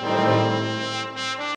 Bye.